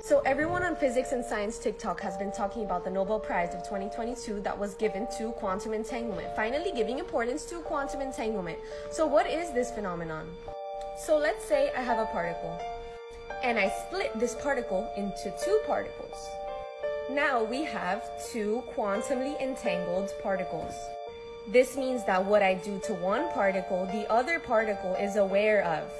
So everyone on physics and science TikTok has been talking about the Nobel Prize of 2022 that was given to quantum entanglement, finally giving importance to quantum entanglement. So what is this phenomenon? So let's say I have a particle and I split this particle into two particles. Now we have two quantumly entangled particles. This means that what I do to one particle, the other particle is aware of.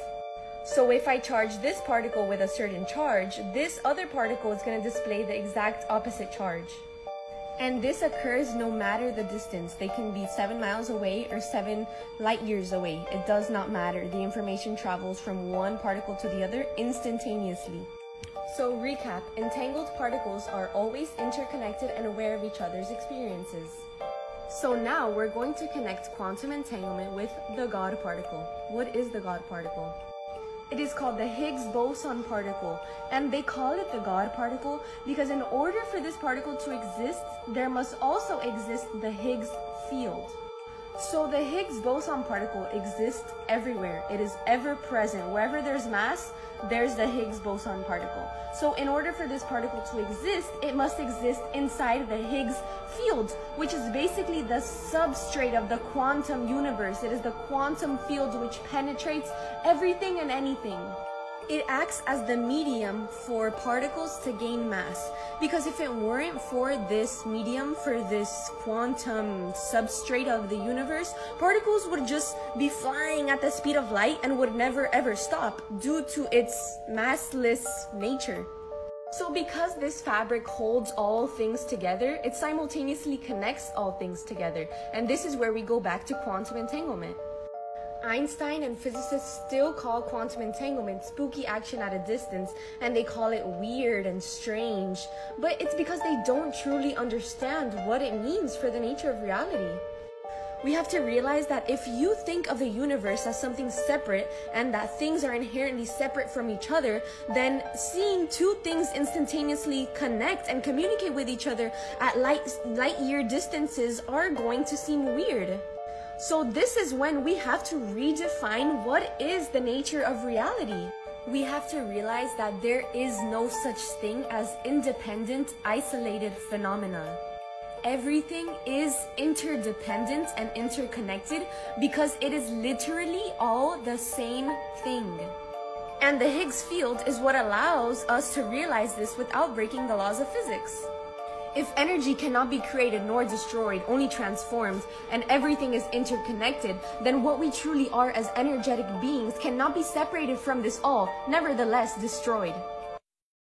So if I charge this particle with a certain charge, this other particle is going to display the exact opposite charge. And this occurs no matter the distance. They can be seven miles away or seven light years away. It does not matter. The information travels from one particle to the other instantaneously. So recap, entangled particles are always interconnected and aware of each other's experiences. So now we're going to connect quantum entanglement with the God particle. What is the God particle? It is called the Higgs boson particle, and they call it the God particle because in order for this particle to exist, there must also exist the Higgs field. So the Higgs boson particle exists everywhere. It is ever present. Wherever there's mass, there's the Higgs boson particle. So in order for this particle to exist, it must exist inside the Higgs field, which is basically the substrate of the quantum universe. It is the quantum field which penetrates everything and anything. It acts as the medium for particles to gain mass. Because if it weren't for this medium, for this quantum substrate of the universe, particles would just be flying at the speed of light and would never ever stop due to its massless nature. So because this fabric holds all things together, it simultaneously connects all things together. And this is where we go back to quantum entanglement. Einstein and physicists still call quantum entanglement spooky action at a distance and they call it weird and strange, but it's because they don't truly understand what it means for the nature of reality. We have to realize that if you think of the universe as something separate and that things are inherently separate from each other, then seeing two things instantaneously connect and communicate with each other at light, light year distances are going to seem weird. So this is when we have to redefine what is the nature of reality. We have to realize that there is no such thing as independent, isolated phenomena. Everything is interdependent and interconnected because it is literally all the same thing. And the Higgs field is what allows us to realize this without breaking the laws of physics. If energy cannot be created nor destroyed, only transformed, and everything is interconnected, then what we truly are as energetic beings cannot be separated from this all, nevertheless destroyed.